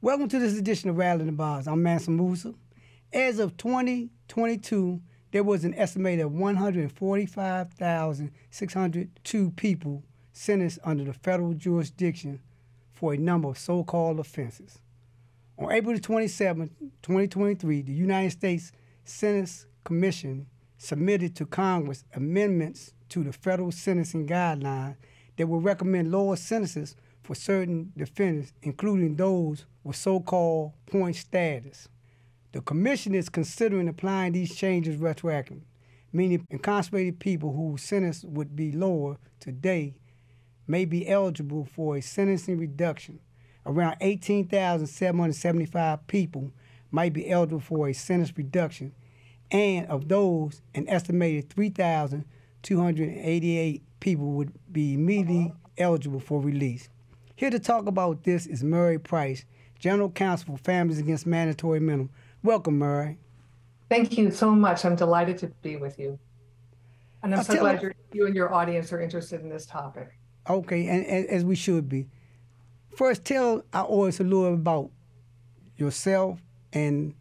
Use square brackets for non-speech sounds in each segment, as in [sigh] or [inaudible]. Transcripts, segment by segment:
Welcome to this edition of Rattling the Bars. I'm Mansa Musa. As of 2022, there was an estimated 145,602 people sentenced under the federal jurisdiction for a number of so-called offenses. On April 27, 2023, the United States Sentence Commission submitted to Congress amendments to the federal sentencing guidelines that will recommend lower sentences for certain defendants, including those with so-called point status. The commission is considering applying these changes retroactively, meaning incarcerated people whose sentence would be lower today may be eligible for a sentencing reduction. Around 18,775 people might be eligible for a sentence reduction, and of those, an estimated 3,288 people would be immediately uh-huh. eligible for release. Here to talk about this is Mary Price, General Counsel for Families Against Mandatory Minimum. Welcome, Murray. Thank you so much. I'm delighted to be with you. And I'm I'll so glad you and your audience are interested in this topic. Okay, and, and, as we should be. First, tell our audience a little about yourself and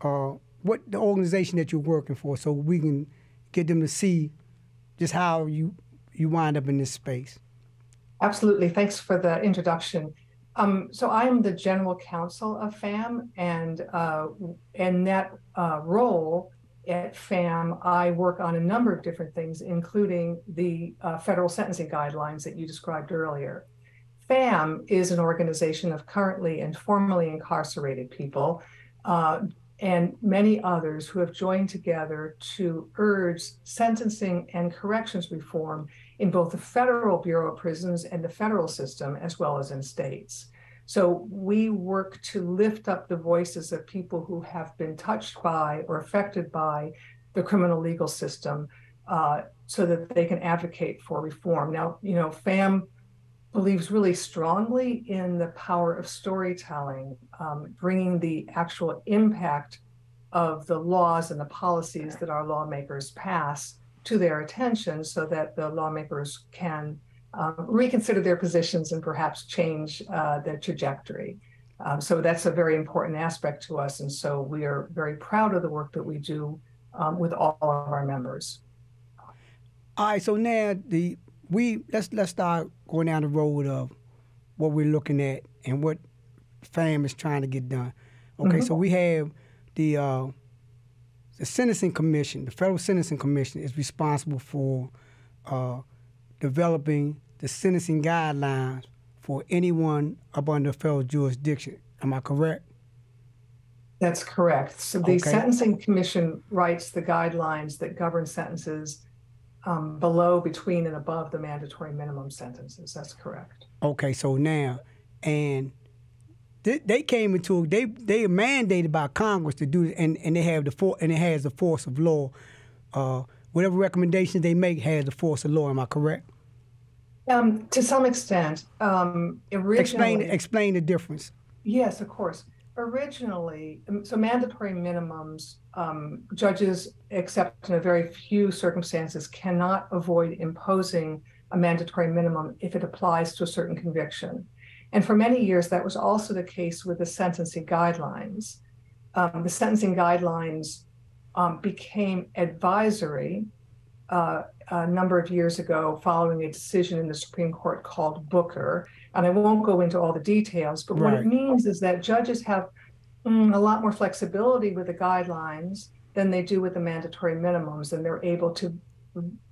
uh, what the organization that you're working for, so we can get them to see just how you you wind up in this space. Absolutely. Thanks for the introduction. Um, so I'm the general counsel of FAMM, and uh, in that uh, role at FAMM, I work on a number of different things, including the uh, federal sentencing guidelines that you described earlier. FAMM is an organization of currently and formerly incarcerated people uh, and many others who have joined together to urge sentencing and corrections reform in both the Federal Bureau of Prisons and the federal system, as well as in states. So we work to lift up the voices of people who have been touched by or affected by the criminal legal system uh, so that they can advocate for reform. Now, you know, FAMM believes really strongly in the power of storytelling, um, bringing the actual impact of the laws and the policies that our lawmakers pass to their attention so that the lawmakers can um, reconsider their positions and perhaps change uh, their trajectory. Um, so that's a very important aspect to us. And so we are very proud of the work that we do um, with all of our members. All right, so now the we let's let's start going down the road of what we're looking at and what FAMM is trying to get done. Okay, mm-hmm. so we have the uh, the Sentencing Commission, the Federal Sentencing Commission, is responsible for uh, developing the sentencing guidelines for anyone up under federal jurisdiction. Am I correct? That's correct. So the okay. Sentencing Commission writes the guidelines that govern sentences um, below, between, and above the mandatory minimum sentences. That's correct. Okay, so now, and they, they came into they they are mandated by Congress to do it, and, and they have the for and it has the force of law. Uh, whatever recommendations they make has the force of law. Am I correct? Um, to some extent, um, originally. Explain explain the difference. Yes, of course. Originally, um, so mandatory minimums, um, judges, except in a very few circumstances, cannot avoid imposing a mandatory minimum if it applies to a certain conviction. And for many years, that was also the case with the sentencing guidelines. Um, the sentencing guidelines um, became advisory uh, a number of years ago following a decision in the Supreme Court called Booker. And I won't go into all the details, but right. what it means is that judges have mm, a lot more flexibility with the guidelines than they do with the mandatory minimums, and they're able to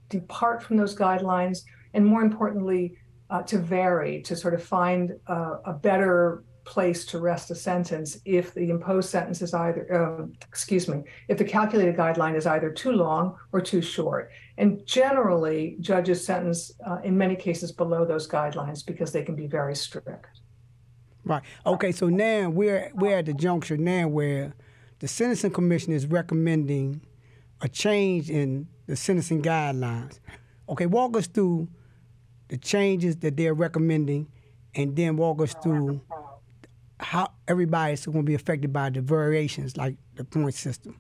depart from those guidelines and, more importantly, uh, to vary, to sort of find uh, a better place to rest a sentence if the imposed sentence is either, um, excuse me, if the calculated guideline is either too long or too short. And generally, judges sentence uh, in many cases below those guidelines because they can be very strict. Right. Okay. So now we're we're at the juncture now where the sentencing commission is recommending a change in the sentencing guidelines. Okay. Walk us through the changes that they're recommending, and then walk us through how everybody's going to be affected by the variations, like the point system.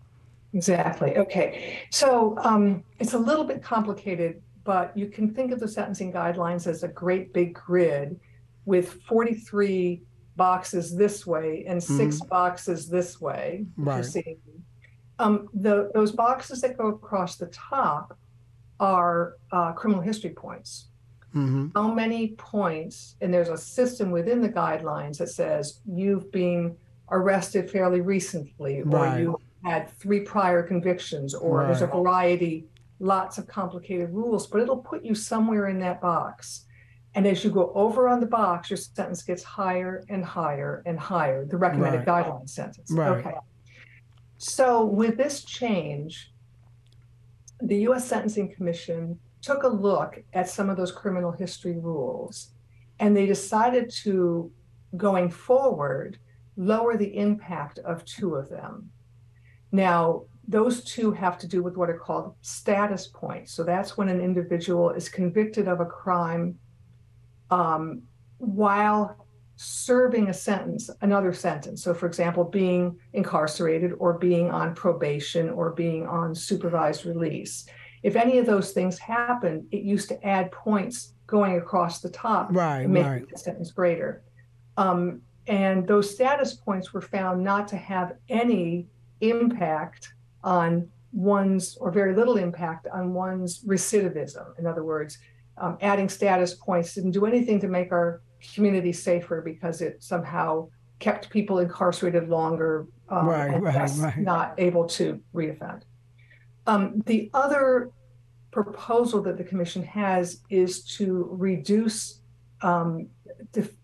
Exactly. Okay. So um, it's a little bit complicated, but you can think of the sentencing guidelines as a great big grid with 43 boxes this way and 6 Mhm. boxes this way. Right. seeing. Um, the, those boxes that go across the top are uh, criminal history points. Mm-hmm. How many points, and there's a system within the guidelines that says you've been arrested fairly recently, or you had three prior convictions, or there's a variety, lots of complicated rules, but it'll put you somewhere in that box. And as you go over on the box, your sentence gets higher and higher and higher, the recommended guideline sentence. Right. Okay. So with this change, the US Sentencing Commission took a look at some of those criminal history rules and they decided to, going forward, lower the impact of two of them. Now, those two have to do with what are called status points. So that's when an individual is convicted of a crime um, while serving a sentence, another sentence. So, for example, being incarcerated or being on probation or being on supervised release. If any of those things happened, it used to add points going across the top Right, to make right. the sentence greater. Um, and those status points were found not to have any impact on one's, or very little impact on one's recidivism. In other words, um, adding status points didn't do anything to make our community safer because it somehow kept people incarcerated longer um, Right, right, right. not able to reoffend. Um, the other proposal that the commission has is to reduce um,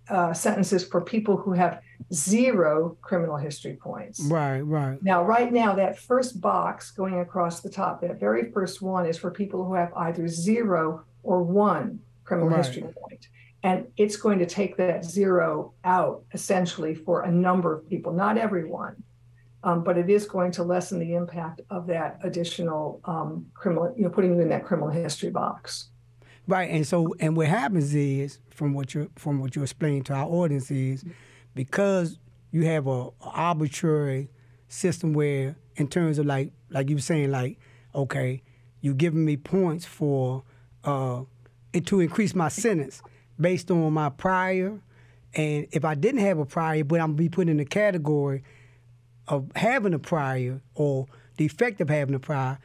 uh, sentences for people who have zero criminal history points. Right, right. Now, right now, that first box going across the top, that very first one is for people who have either zero or one criminal Right. history point. And it's going to take that zero out essentially for a number of people, not everyone. Um, but it is going to lessen the impact of that additional um, criminal, you know, putting you in that criminal history box. Right, and so and what happens is from what you from what you explained to our audience is because you have a arbitrary system where in terms of like like you were saying like okay you're giving me points for uh it to increase my sentence based on my prior and if I didn't have a prior but I'm be put in a category of having a prior or the effect of having a prior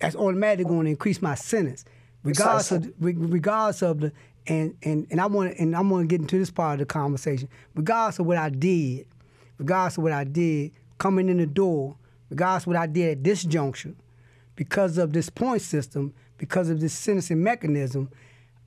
that's automatically going to increase my sentence, regardless of regardless of the and and and I want and I'm going to get into this part of the conversation. Regardless of what I did, regardless of what I did coming in the door, regardless of what I did at this juncture, because of this point system, because of this sentencing mechanism,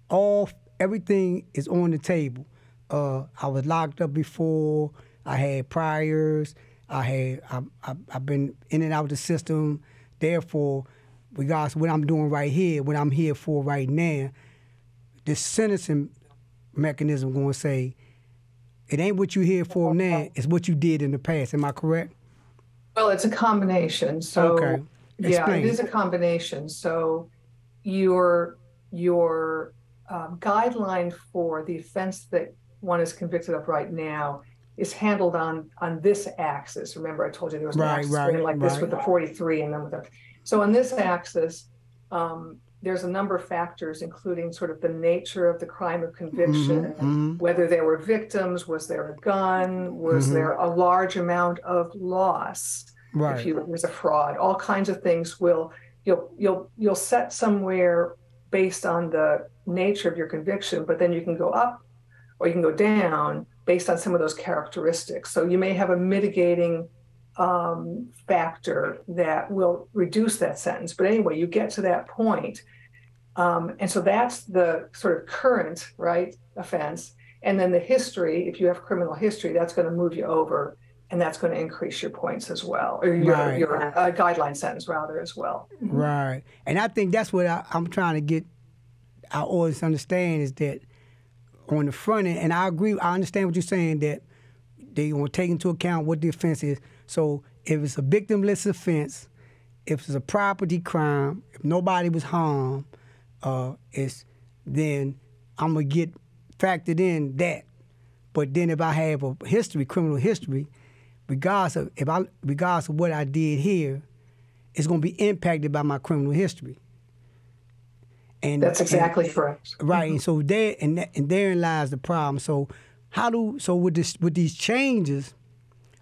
all everything is on the table. Uh, I was locked up before. I had priors. I had I, I, I've been in and out of the system. Therefore, regardless of what I'm doing right here, what I'm here for right now, this sentencing mechanism going to say, it ain't what you here for now. It's what you did in the past. Am I correct? Well, it's a combination. So Okay. yeah, it is a combination. So your your um, guideline for the offense that one is convicted of right now is handled on on this axis. Remember, I told you there was an Right, axis right, like this with the 43 and then with the so on this axis. Um, there's a number of factors, including sort of the nature of the crime of conviction, mhm. whether there were victims, was there a gun, was Mhm. there a large amount of loss, if Right. you was a fraud all kinds of things will you'll you'll you'll set somewhere based on the nature of your conviction but then you can go up or you can go down based on some of those characteristics so you may have a mitigating um, factor that will reduce that sentence but anyway you get to that point um, and so that's the sort of current right offense and then the history if you have criminal history that's going to move you over and that's going to increase your points as well, or your, Right. your uh, guideline sentence rather as well. Right. And I think that's what I, I'm trying to get our audience to understand is that on the front end, and I agree, I understand what you're saying that they want to take into account what the offense is. So if it's a victimless offense, if it's a property crime, if nobody was harmed, uh, it's then I'm gonna get factored in that. But then if I have a history, criminal history, regardless of if I regardless of what I did here, it's to be impacted by my criminal history. And That's and- exactly correct. right. And so there and that, and therein lies the problem. So how do so with this with these changes,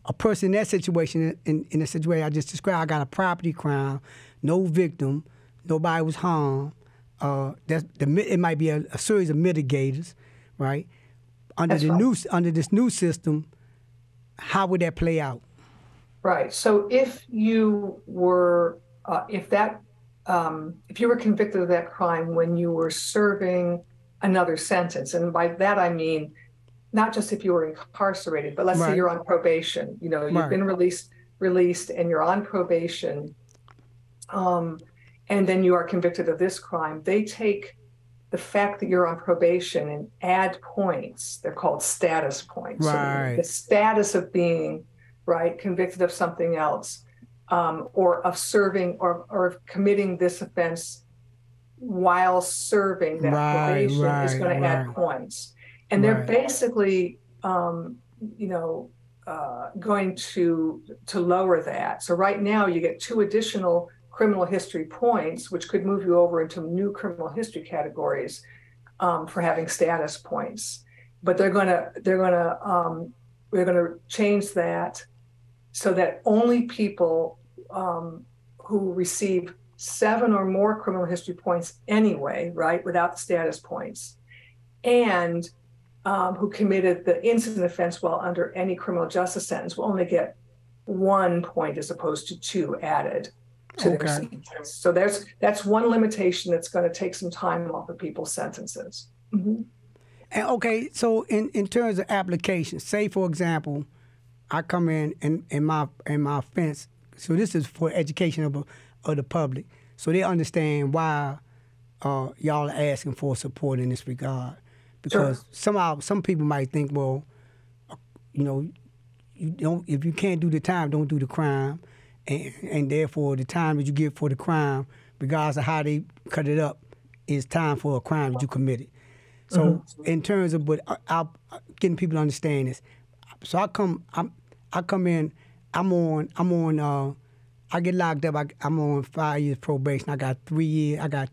a person in that situation in in the situation I just described, I got a property crime, no victim, nobody was harmed. Uh, that's the it might be a, a series of mitigators, right? Under That's the right. new under this new system, how would that play out? Right. So if you were, uh, if that, um, if you were convicted of that crime when you were serving another sentence, and by that I mean not just if you were incarcerated, but let's Right. say you're on probation. You know, you've Right. been released, released, and you're on probation, um, and then you are convicted of this crime. They take the fact that you're on probation and add points. They're called status points. So Right. the status of being right convicted of something else, um, or of serving or or of committing this offense while serving that Right, probation is right, going to add points. And they're basically, um, you know, uh, going to to lower that. So right now you get two additional criminal history points, which could move you over into new criminal history categories um, for having status points. But they're gonna they're gonna um, we're gonna change that so that only people um, who receive seven or more criminal history points anyway, right, without the status points, and um, who committed the incident offense while under any criminal justice sentence will only get one point as opposed to two added to their Okay. sentence. So there's that's one limitation that's going to take some time off of people's sentences. Mhm. And okay, so in, in terms of application, say for example, I come in and in my in my offense. So this is for education of, of the public, so they understand why uh, y'all are asking for support in this regard. Because somehow some people might think, well, uh, you know, you don't if you can't do the time, don't do the crime, and and therefore the time that you get for the crime, regardless of how they cut it up, is time for a crime that you committed. So in terms of, but I, I, getting people to understand this. So I come, I'm, I come in, I'm on, I'm on, uh, I get locked up. I, I'm on five years probation. I got three years. I got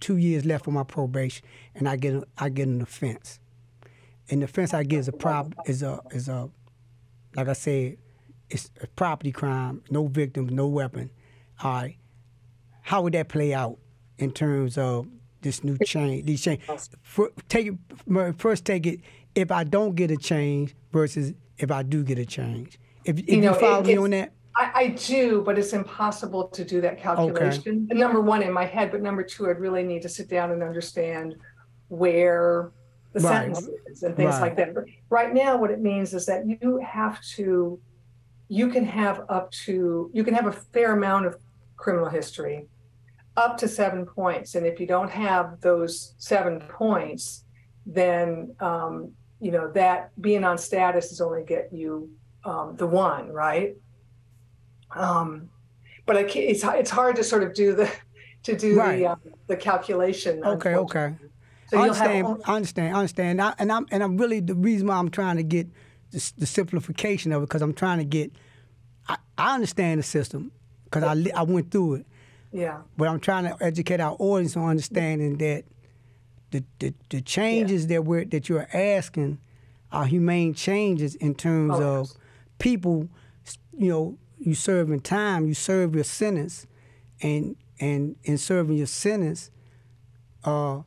two years left on my probation, and I get, I get an offense. And the offense I get is a prop is a is a, like I said, it's a property crime. No victims, no weapon. All right. How would that play out in terms of this new change? These change. For, take it first. Take it. If I don't get a change versus if I do get a change. If, if you, know, it- follow me on that. I, I do, but it's impossible to do that calculation. Number one, in my head, but number two, I'd really need to sit down and understand where the Right. sentence is and things Right. like that. But right now, what it means is that you have to, you can have up to, you can have a fair amount of criminal history, up to seven points. And if you don't have those seven points, then um, you know that being on status is only get you um, the one, right? Um, but I can't, it's it's hard to sort of do the [laughs] to do Right. the um, the calculation. Okay, okay. So I you'll have understand. I understand. I understand. I, and I'm and I'm really the reason why I'm trying to get the, the simplification of it because I'm trying to get. I, I understand the system because I li- I went through it, yeah, but I'm trying to educate our audience on understanding that the the, the changes that we're that you're asking are humane changes in terms Oh, of yes. People. You know, you serving time, you serve your sentence, and and in serving your sentence, uh,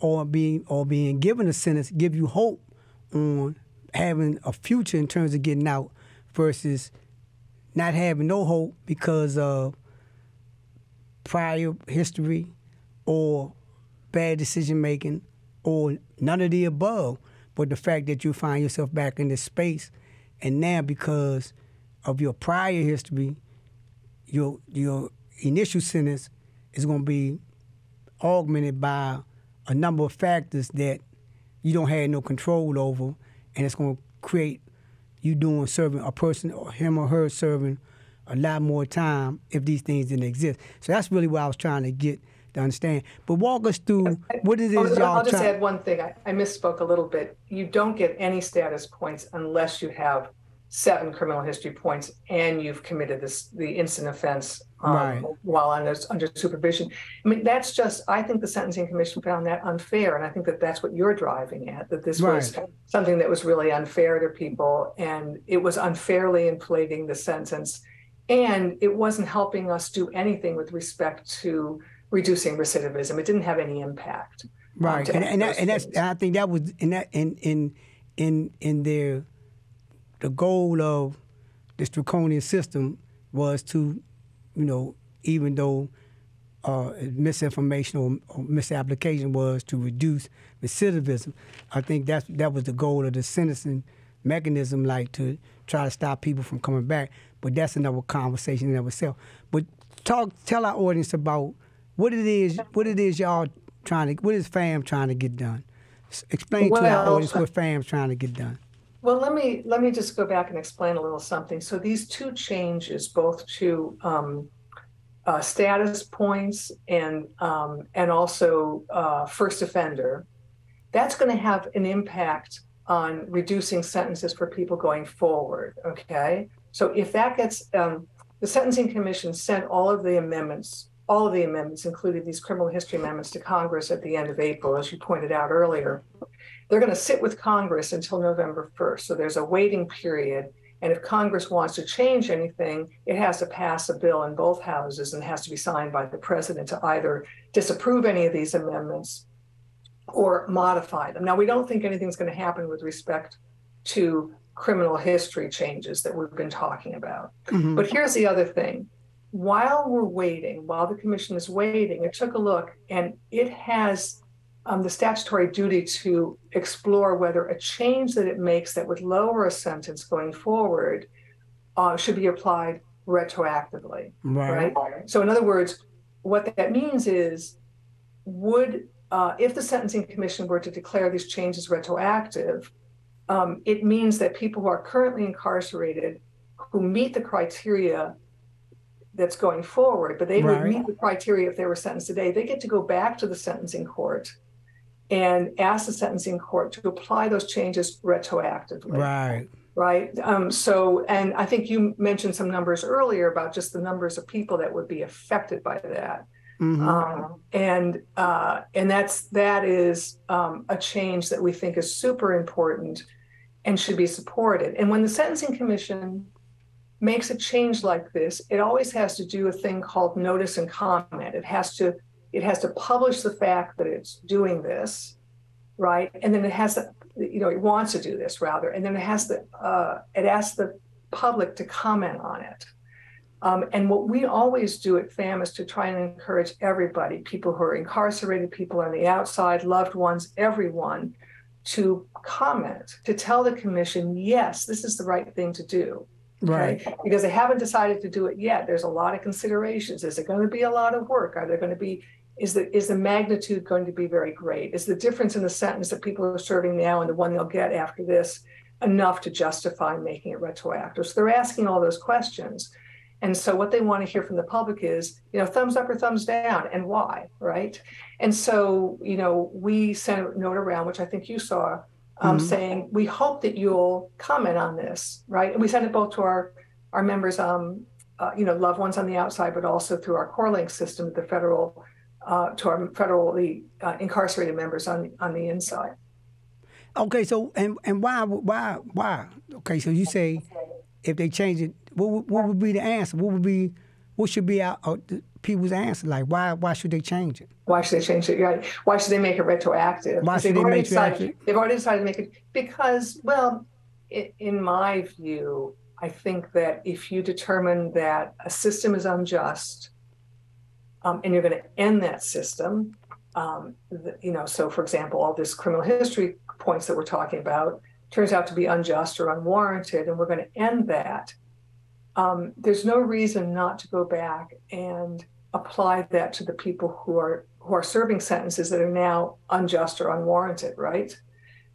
or being or being given a sentence, give you hope on having a future in terms of getting out, versus not having no hope because of prior history or bad decision making or none of the above. But the fact that you find yourself back in this space, and now because of your prior history, your your initial sentence is going to be augmented by a number of factors that you don't have no control over, and it's going to create you doing serving a person or him or her serving a lot more time if these things didn't exist. So that's really what I was trying to get to understand. But walk us through what it is I'll, y'all I'll just trying. add one thing. I, I misspoke a little bit. You don't get any status points unless you have seven criminal history points and you've committed this the instant offense um, right. while under, under supervision. I mean, that's just, I think the Sentencing Commission found that unfair. And I think that that's what you're driving at, that this right. was something that was really unfair to people and it was unfairly inflating the sentence. And it wasn't helping us do anything with respect to reducing recidivism. It didn't have any impact. Right. Um, and, and, that, and that's, I think that was in that, in, in, in, in their, the goal of this draconian system was to you know, even though uh, misinformation or, or, misapplication was to reduce recidivism, I think that's that was the goal of the sentencing mechanism, like to try to stop people from coming back. But that's another conversation in of itself. But talk, tell our audience about what it is, what it is y'all trying to, what is FAMM trying to get done? Explain well, to our audience what FAMM's trying to get done. Well, let me let me just go back and explain a little something. So these two changes, both to um, uh, status points and um, and also uh, first offender, that's going to have an impact on reducing sentences for people going forward. Okay, so if that gets um, the Sentencing Commission sent all of the amendments, all of the amendments, including these criminal history amendments, to Congress at the end of April, as you pointed out earlier. They're going to sit with Congress until November 1st. So there's a waiting period. And if Congress wants to change anything, it has to pass a bill in both houses and has to be signed by the president to either disapprove any of these amendments or modify them. Now, we don't think anything's going to happen with respect to criminal history changes that we've been talking about. Mm-hmm. But here's the other thing. While we're waiting, while the commission is waiting, it took a look and it has um, the statutory duty to explore whether a change that it makes that would lower a sentence going forward uh, should be applied retroactively. Right. right. So, in other words, what that means is, would uh, if the Sentencing Commission were to declare these changes retroactive, um, it means that people who are currently incarcerated who meet the criteria that's going forward, but they right. would meet the criteria if they were sentenced today, they get to go back to the sentencing court and ask the sentencing court to apply those changes retroactively. Right. Right. Um, so, and I think you mentioned some numbers earlier about just the numbers of people that would be affected by that. Mm-hmm. Um, and uh, and that's that is um, a change that we think is super important and should be supported. And when the Sentencing Commission makes a change like this, it always has to do a thing called notice and comment. It has to it has to publish the fact that it's doing this, right? And then it has to, you know, it wants to do this rather, and then it has to, uh, it asks the public to comment on it. Um, and what we always do at FAMM is to try and encourage everybody, people who are incarcerated, people on the outside, loved ones, everyone, to comment, to tell the commission, yes, this is the right thing to do. Right. Okay? Because they haven't decided to do it yet. There's a lot of considerations. Is it going to be a lot of work? Are there going to be is the is the magnitude going to be very great? Is the difference in the sentence that people are serving now and the one they'll get after this enough to justify making it retroactive? So they're asking all those questions. And so what they want to hear from the public is, you know, thumbs up or thumbs down and why, right? And so, you know, we sent a note around, which I think you saw, um, mm-hmm. saying, we hope that you'll comment on this, right? And we send it both to our, our members, um, uh, you know, loved ones on the outside, but also through our CorrLink system, the federal uh, to our federally uh, incarcerated members on on the inside. Okay, so and and why why why? Okay, so you say if they change it, what what would be the answer? What would be what should be our, uh, people's answer? Like why why should they change it? Why should they change it? Right? Why should they make it retroactive? Why should they make it decided, They've already decided to make it because well, it, in my view, I think that if you determine that a system is unjust um, and you're going to end that system. Um, the, you know, so for example, all this criminal history points that we're talking about turns out to be unjust or unwarranted, and we're going to end that. Um, there's no reason not to go back and apply that to the people who are who are serving sentences that are now unjust or unwarranted, right?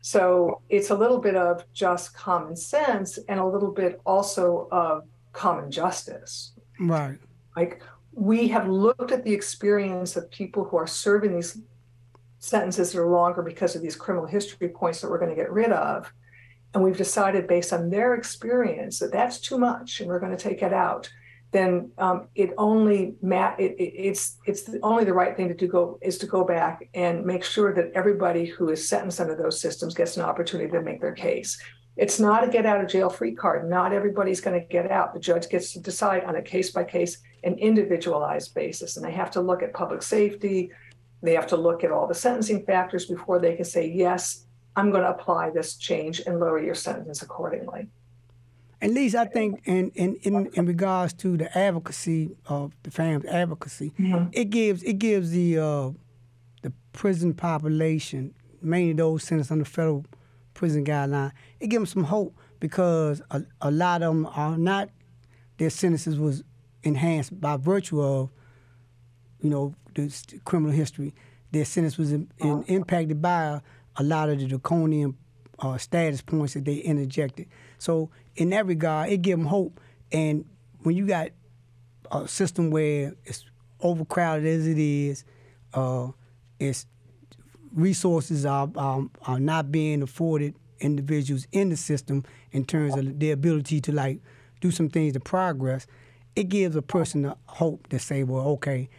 So it's a little bit of just common sense and a little bit also of common justice. Right. Like we have looked at the experience of people who are serving these sentences that are longer because of these criminal history points that we're going to get rid of. And we've decided based on their experience that that's too much and we're going to take it out, then um, it only ma- it, it, it's it's the, only the right thing to do go is to go back and make sure that everybody who is sentenced under those systems gets an opportunity to make their case. It's not a get out of jail free card. Not everybody's going to get out. The judge gets to decide on a case by case and individualized basis, and they have to look at public safety. They have to look at all the sentencing factors before they can say yes. I'm going to apply this change and lower your sentence accordingly. At least I think in in, in, in regards to the advocacy of the family advocacy, mm-hmm. it gives it gives the uh, the prison population, mainly those sentenced under federal prison guideline, it gives them some hope because a, a lot of them are not their sentences was enhanced by virtue of you know the criminal history. Their sentence was in, in, impacted by a lot of the draconian uh, status points that they interjected. So in that regard, it gives them hope. And when you got a system where it's overcrowded as it is, uh, it's resources are, are, are not being afforded individuals in the system in terms of their ability to like do some things to progress. It gives a person a hope to say, well, okay,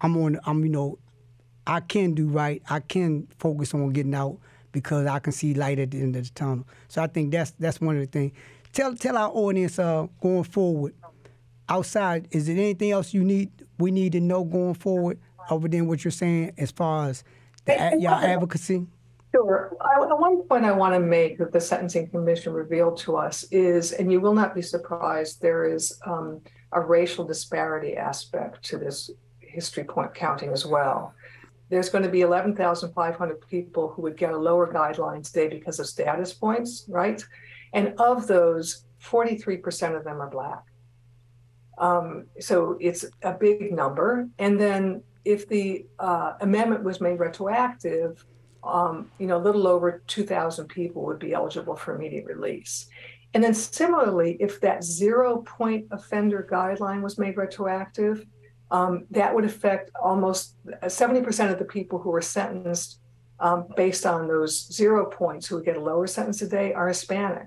I'm on, I'm you know, I can do right. I can focus on getting out because I can see light at the end of the tunnel. So I think that's that's one of the things. Tell tell our audience uh, going forward. Outside, is there anything else you need we need to know going forward other than what you're saying as far as the, your advocacy? Sure. I, one point I want to make that the Sentencing Commission revealed to us is, and you will not be surprised, there is um, a racial disparity aspect to this history point counting as well there's going to be 11,500 people who would get a lower guideline today because of status points, right? And of those, 43% of them are Black. Um, so it's a big number. And then if the uh, amendment was made retroactive, um, you know, a little over 2,000 people would be eligible for immediate release. And then similarly, if that zero point offender guideline was made retroactive, um, that would affect almost 70% of the people who were sentenced um, based on those zero points who would get a lower sentence today are Hispanic.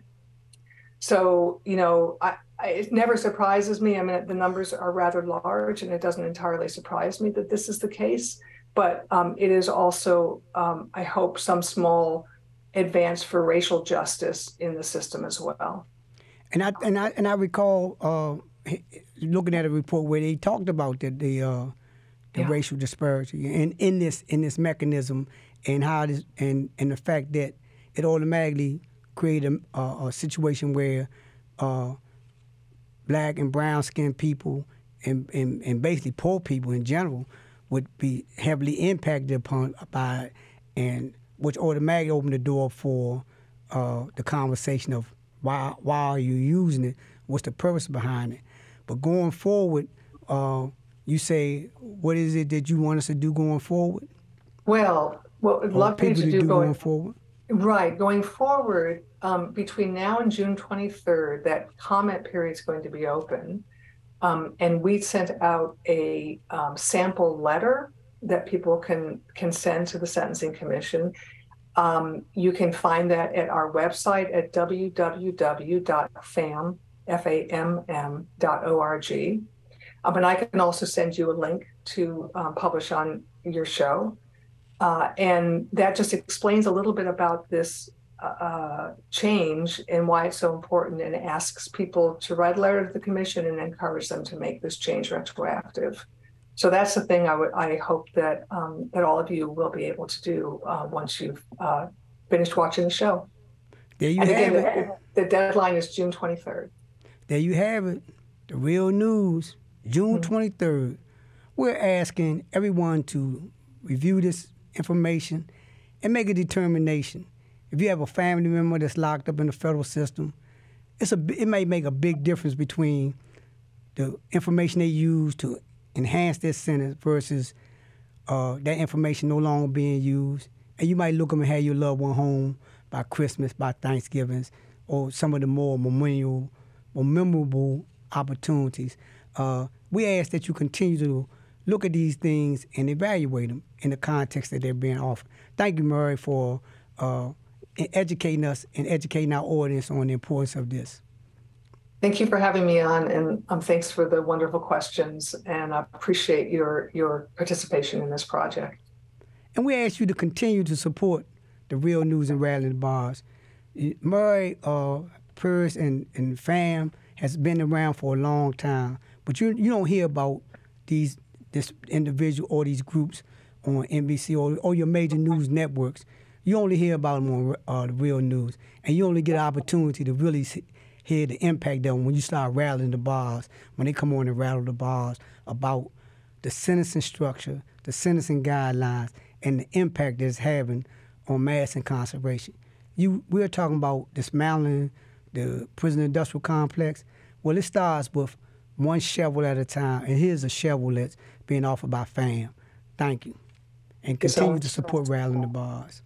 So, you know, I, I, it never surprises me. I mean, the numbers are rather large, and it doesn't entirely surprise me that this is the case. But um, it is also, um, I hope, some small advance for racial justice in the system as well. And I and I and I recall uh, looking at a report where they talked about the the, uh, the yeah. racial disparity and in this in this mechanism and how this and and the fact that it automatically created a, a situation where uh, black and brown skinned people and, and and basically poor people in general would be heavily impacted upon by it, and which automatically opened the door for uh, the conversation of why why are you using it? What's the purpose behind it? But going forward, uh, you say, what is it that you want us to do going forward? Well, what I'd love people to, do, do going, going, forward. Right, going forward, um, between now and June 23rd, that comment period is going to be open. Um, and we sent out a um, sample letter that people can can send to the Sentencing Commission. Um, you can find that at our website at www.fam F-A-M-M dot O-R-G. Um, and I can also send you a link to um, publish on your show. Uh, and that just explains a little bit about this uh, change and why it's so important and asks people to write a letter to the commission and encourage them to make this change retroactive. So that's the thing I would I hope that um, that all of you will be able to do uh, once you've uh, finished watching the show. There you and have again, it. The, the deadline is June 23rd. There you have it. The real news, June 23rd. Mm-hmm. We're asking everyone to review this information and make a determination. If you have a family member that's locked up in the federal system, it's a, it may make a big difference between the information they use to enhance their sentence versus uh, that information no longer being used. And you might look them and have your loved one home by Christmas, by Thanksgivings, or some of the more memorial or memorable opportunities. Uh, we ask that you continue to look at these things and evaluate them in the context that they're being offered. Thank you, Mary, for uh, educating us and educating our audience on the importance of this. Thank you for having me on, and um, thanks for the wonderful questions. And I appreciate your your participation in this project. And we ask you to continue to support the real news and Rattling the Bars. Mary, uh, Price, and, and FAMM has been around for a long time, but you you don't hear about these this individual or these groups on NBC or, or your major news networks. You only hear about them on uh, the real news, and you only get an opportunity to really hear the impact of them when you start rattling the bars, when they come on and rattle the bars about the sentencing structure, the sentencing guidelines, and the impact that it's having on mass incarceration. You, we're talking about dismantling the prison industrial complex. Well, it starts with one shovel at a time, and here's a shovel that's being offered by FAMM. Thank you. And continue to support Rattling the Bars.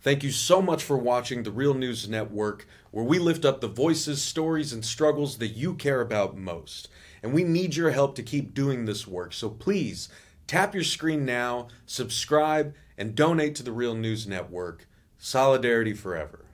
Thank you so much for watching the Real News Network, where we lift up the voices, stories, and struggles that you care about most. And we need your help to keep doing this work. So please tap your screen now, subscribe, and donate to the Real News Network. Solidarity forever.